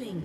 Killing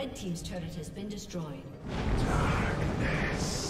Red team's turret has been destroyed. Shut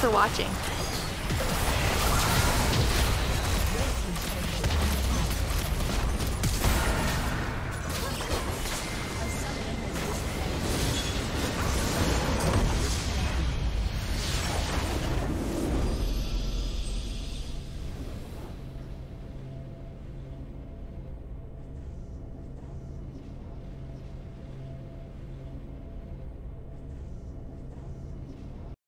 For watching.